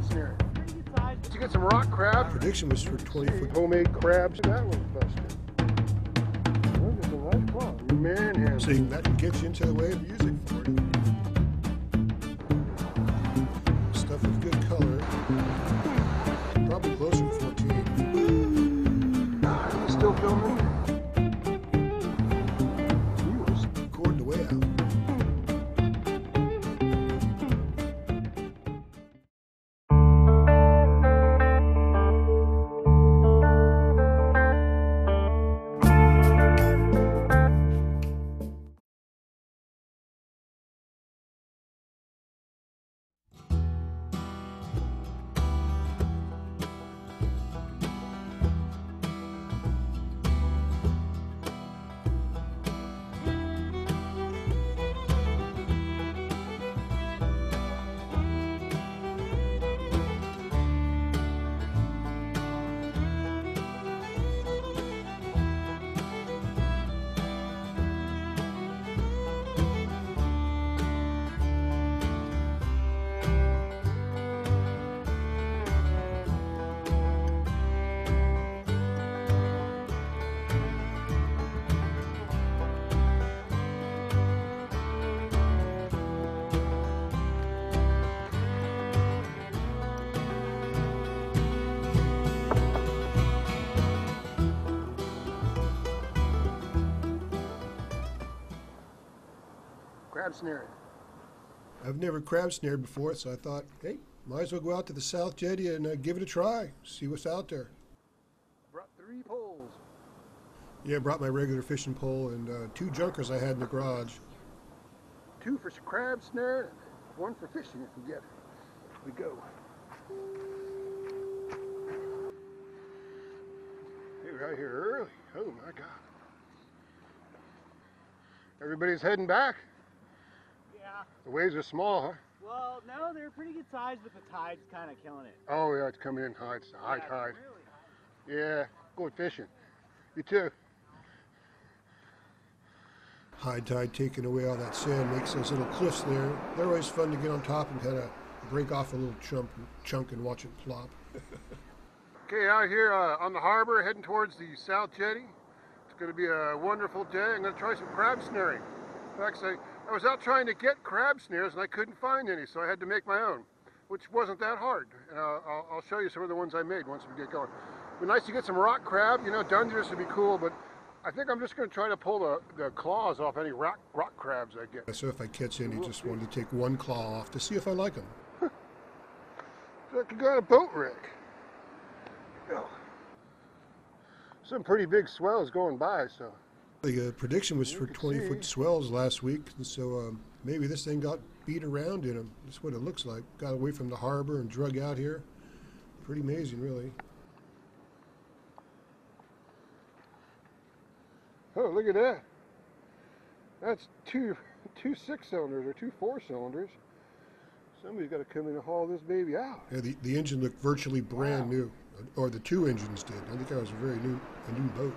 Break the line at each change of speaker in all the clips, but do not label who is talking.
crab snare.
Pretty good size.
Did you get some rock crab?
Prediction was for 20 foot.
Homemade crabs. That was busted. Look at the nice claw. Manhandle.
See, that gets you into the way of music for you.
Crab snare.
I've never crab snared before, so I thought, hey, might as well go out to the South Jetty and uh, give it a try, see what's out there.
Brought three poles.
Yeah, brought my regular fishing pole and uh, two junkers I had in the garage.
Two for crab snare, one for fishing if we get it. We go. Hey, we're out here early. Oh my God. Everybody's heading back.
Yeah.
The waves are small, huh?
Well, no, they're pretty good size, but the tide's kind of killing it.
Oh yeah, it's coming in high. It's high
Yeah,
tide.
Really high.
Yeah, good fishing. You too.
High tide taking away all that sand makes those little cliffs there. They're always fun to get on top and kind of break off a little chunk, chunk and watch it plop.
Okay, out here uh, on the harbor, heading towards the South Jetty. It's going to be a wonderful day. I'm going to try some crab snaring. In fact, I, I was out trying to get crab snares and I couldn't find any, so I had to make my own, which wasn't that hard. Uh, I'll, I'll show you some of the ones I made once we get going. It'd be nice to get some rock crab. You know, Dungeness would be cool, but I think I'm just going to try to pull the, the claws off any rock, rock crabs I get.
So if I catch any, just wanted to take one claw off to see if I like them.
So I could go on a boat wreck. Some pretty big swells going by, so.
The uh, prediction was for
can
20 foot swells last week, and so um, maybe this thing got beat around in them. That's what it looks like. Got away from the harbor and drug out here. Pretty amazing, really.
Oh, look at that. That's two two six cylinders or two four cylinders. Somebody's got to come in and haul this baby out.
Yeah, the, the engine looked virtually brand
Wow.
new, or the two engines did. I think that was a very new a new boat.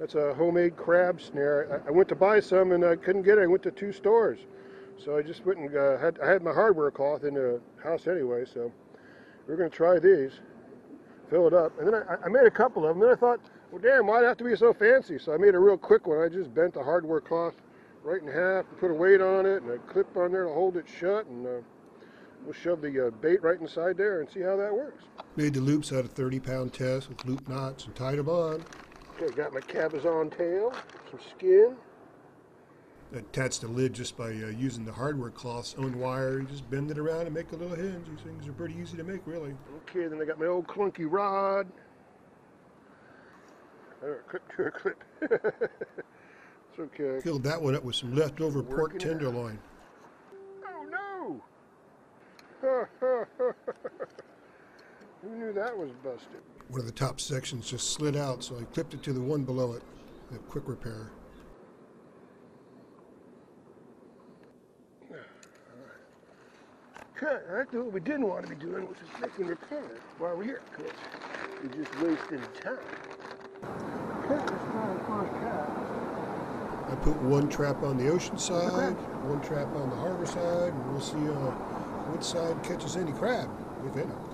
That's a homemade crab snare. I, I went to buy some and I couldn't get it. I went to two stores, so I just went and uh, had I had my hardware cloth in the house anyway. So we're gonna try these, fill it up, and then I, I made a couple of them. Then I thought, well, damn, why'd it have to be so fancy? So I made a real quick one. I just bent the hardware cloth right in half, and put a weight on it, and a clip on there to hold it shut, and uh, we'll shove the uh, bait right inside there and see how that works.
Made the loops out of 30 pound test with loop knots and tied them on.
Okay, got my cabezon tail, some skin.
Attached the lid just by uh, using the hardware cloth's own wire. You just bend it around and make a little hinge. These things are pretty easy to make, really.
Okay, then I got my old clunky rod. There, clip to a clip. it's okay.
Filled that one up with some leftover pork
Working out.
tenderloin.
Oh no! Who knew that was busted?
One of the top sections just slid out, so I clipped it to the one below it. A quick repair.
Cut. That's what we didn't want to be doing, which is making repairs while we're here, because we're just wasting time. Cut this not a first cut.
I put one trap on the ocean side, one trap on the harbor side, and we'll see uh, which side catches any crab, if any.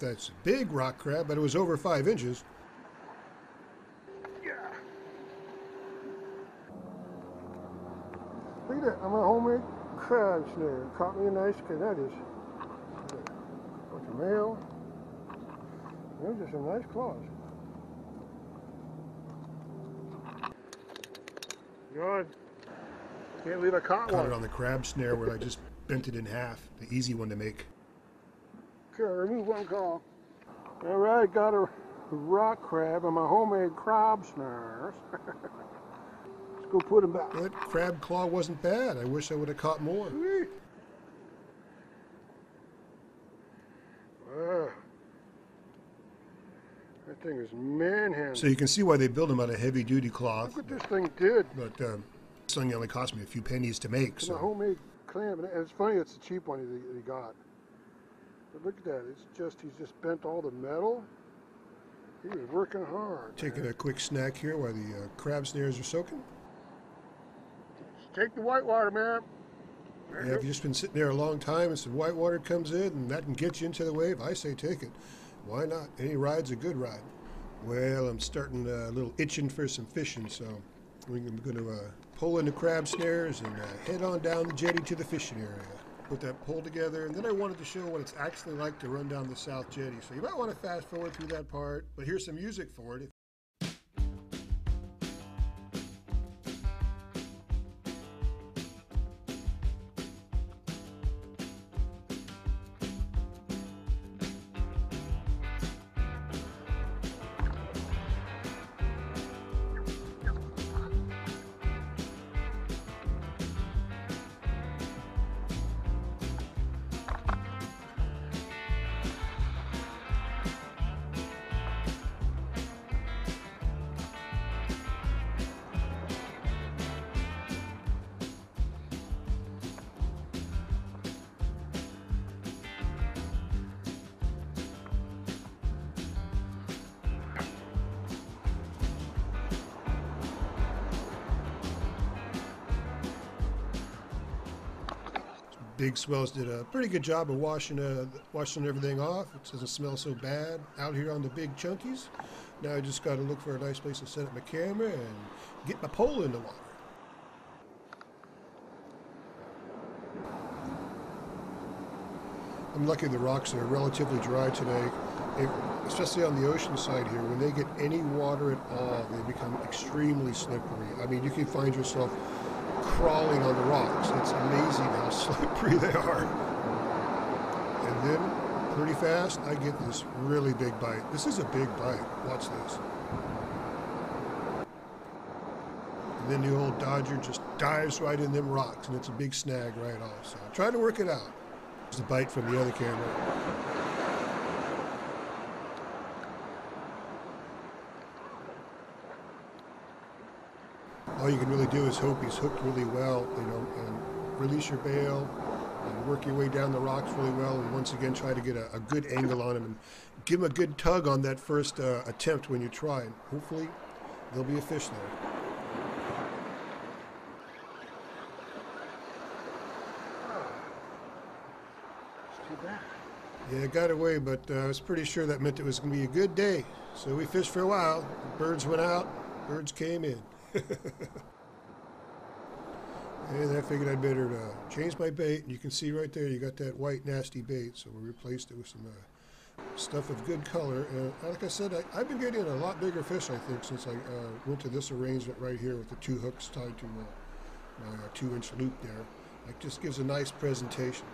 If that's a big rock crab, but it was over five inches.
Yeah. Look at that. I'm a homemade crab snare. Caught me a nice, cause that is bunch of male. Those are some nice claws. Good. Can't believe I caught
Caught it on the crab snare where I just bent it in half, the easy one to make.
Okay, remove one call. All right, got a rock crab on my homemade crab snares. Let's go put him back.
That crab claw wasn't bad. I wish I would have caught more.
Whee. Wow. That thing is manhandled.
So you can see why they build them out of heavy duty cloth.
Look what this thing did.
But um, this thing only cost me a few pennies to make.
It's a
So
homemade clam. And it's funny, it's the cheap one he got. But look at that. It's just, he's just bent all the metal. He was working hard.
taking
man.
a quick snack here while the uh, crab snares are soaking.
Take the whitewater, man. There
Yeah, if you've just been sitting there a long time and some white water comes in and that can get you into the wave, I say take it. Why not? Any ride's a good ride. Well, I'm starting uh, a little itching for some fishing, so I'm going to uh, pull in the crab snares and uh, head on down the jetty to the fishing area. Put that pole together, and then I wanted to show what it's actually like to run down the South Jetty. So you might want to fast forward through that part, but here's some music for it. Big Swells did a pretty good job of washing uh, washing everything off. It doesn't smell so bad out here on the big chunkies. Now I just got to look for a nice place to set up my camera and get my pole in the water. I'm lucky the rocks are relatively dry today, It- especially on the ocean side here. When they get any water at all, they become extremely slippery. I mean, you can find yourself crawling on the rocks. It's amazing how slippery they are. And then, pretty fast, I get this really big bite. This is a big bite. Watch this. And then the old Dodger just dives right in them rocks, and it's a big snag right off. So I try to work it out. There's a bite from the other camera. All you can really do is hope he's hooked really well, you know, and release your bail and work your way down the rocks really well, and once again try to get a, a good angle on him and give him a good tug on that first uh, attempt when you try. And hopefully, there'll be a fish there. Yeah, it got away, but uh, I was pretty sure that meant it was going to be a good day. So we fished for a while. Birds went out, birds came in. And I figured I'd better uh, change my bait. And you can see right there, you got that white nasty bait. So we replaced it with some uh, stuff of good color. And like I said, I, have been getting a lot bigger fish, I think, since I uh, went to this arrangement right here with the two hooks tied to uh, my uh, two-inch loop there. It just gives a nice presentation.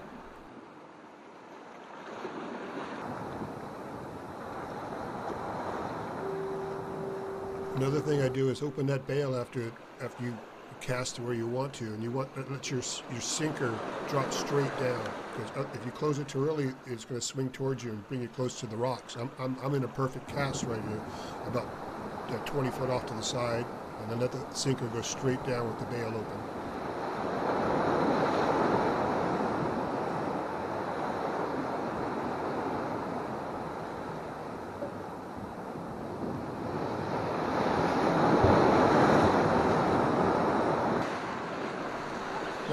Another thing I do is open that bail after after you cast where you want to, and you want let your your sinker drop straight down. Because if you close it too early, it's going to swing towards you and bring you close to the rocks. I'm, I'm, I'm in a perfect cast right here, about uh, 20 foot off to the side, and then let the sinker go straight down with the bail open.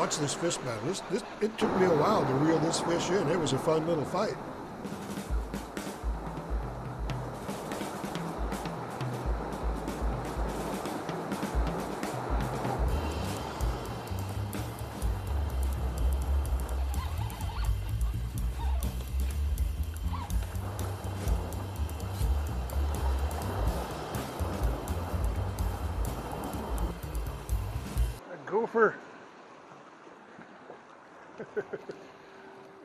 Watch this fish battle. This, this, it took me a while to reel this fish in. It was a fun little fight.
Gopher.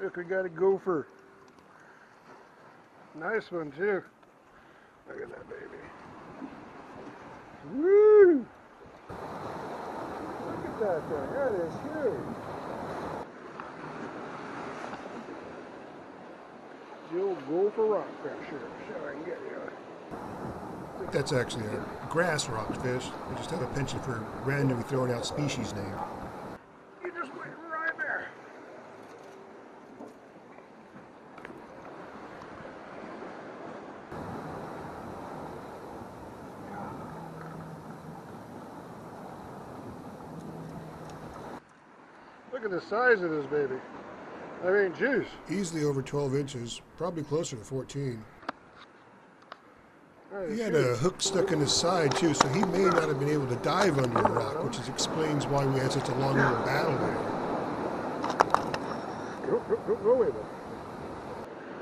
Look, we got a gopher. Nice one too. Look at that baby. Woo! Look at that thing. That is huge. Old gopher rockfish here. I can get you.
That's actually a grass rockfish. I just have a penchant for randomly throwing out species names.
You just went right there. Look at the size of this baby. I mean, juice.
Easily over 12 inches, probably closer to 14. He had a hook stuck in his side too, so he may not have been able to dive under a rock, which is, explains why we had such a long little battle there.
Go, go, go, go away, bud.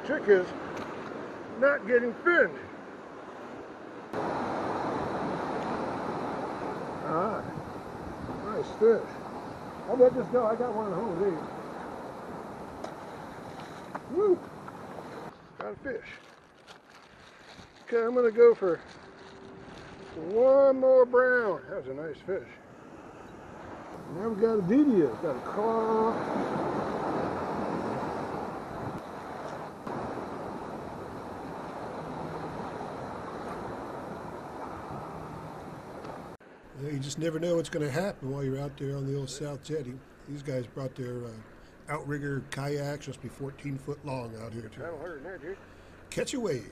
Trick is not getting finned. Ah, nice fish. How about this go? I got one at home, these. Woo! Got a fish. Okay, I'm gonna go for one more brown. That was a nice fish. Now we got a Didia. Got a claw.
You just never know what's going to happen while you're out there on the old South Jetty. These guys brought their uh, outrigger kayaks, must be 14 foot long out here too.
That'll hurt there, dude.
Catch a wave.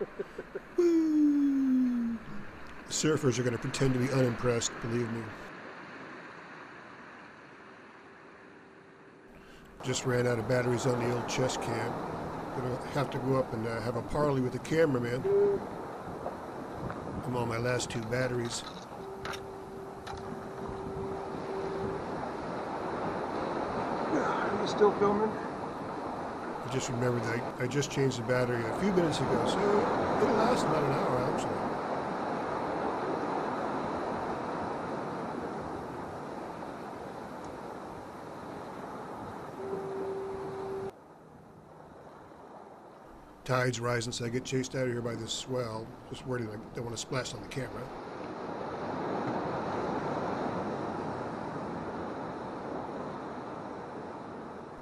Woo! Surfers are going to pretend to be unimpressed, believe me. Just ran out of batteries on the old chest cam. Gonna have to go up and uh, have a parley with the cameraman. I'm on my last two batteries.
Are you still filming?
I just remembered that I, I just changed the battery a few minutes ago, so it'll last about an hour actually. Tide's rising, so I get chased out of here by this swell. Just worried I don't want to splash on the camera.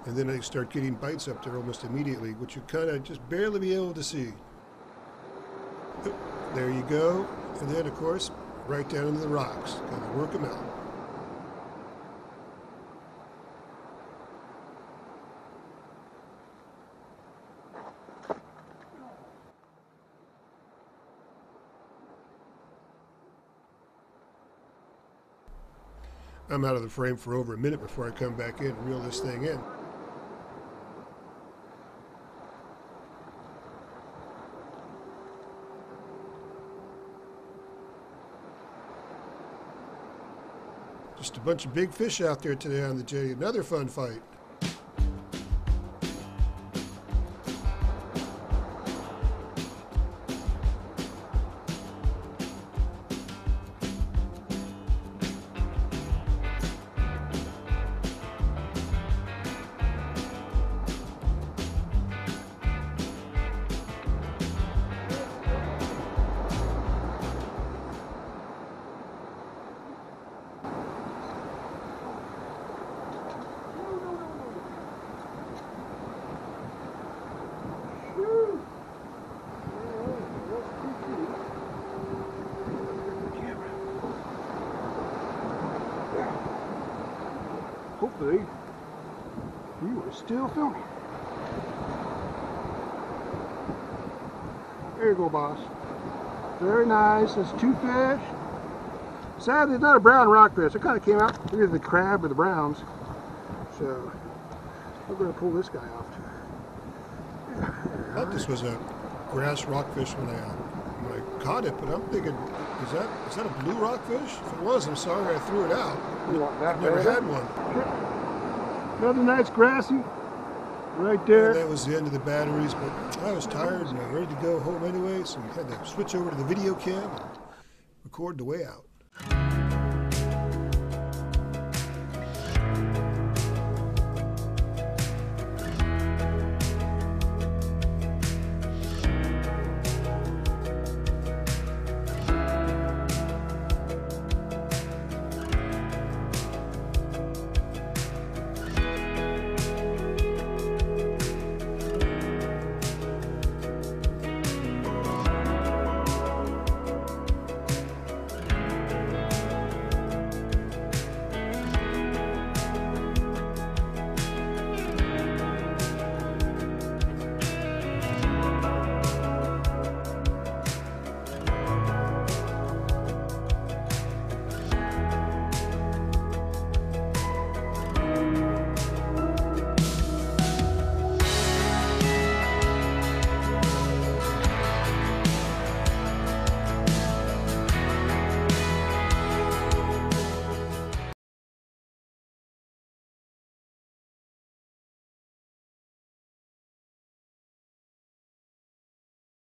And then I start getting bites up there almost immediately, which you kind of just barely be able to see. There you go. And then, of course, right down into the rocks. Gotta work them out. Come out of the frame for over a minute before I come back in and reel this thing in. Just a bunch of big fish out there today on the jetty. Another fun fight.
We were still filming. There you go, boss. Very nice. That's two fish. Sadly, it's not a brown rockfish. It kind of came out either the crab or the browns. So, we're going to pull this guy off.
I thought this was a grass rockfish when I I caught it, but I'm thinking, is that is that a blue rockfish? If it was, I'm sorry I threw it out.
You want that
I've never had one.
Another nice grassy. Right
And
there.
that was the end of the batteries, but I was tired and ready to go home anyway, so we had to switch over to the video cam and record the way out.